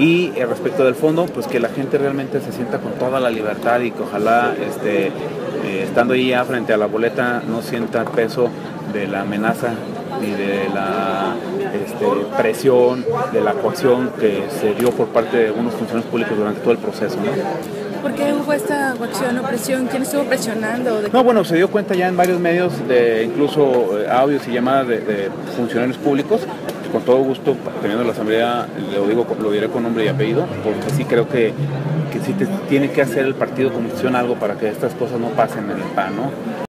Y eh, respecto del fondo, pues que la gente realmente se sienta con toda la libertad y que ojalá este, eh, estando ahí ya frente a la boleta no sienta peso de la amenaza ni de la este, presión, de la coacción que se dio por parte de algunos funcionarios públicos durante todo el proceso. ¿no? ¿Por qué hubo esta coacción o presión? ¿Quién estuvo presionando? No, bueno, se dio cuenta ya en varios medios de incluso eh, audios y llamadas de, de funcionarios públicos con todo gusto, teniendo la asamblea, lo digo, lo diré con nombre y apellido, porque sí creo que, que sí tiene que hacer el partido como algo para que estas cosas no pasen en el PAN, ¿no?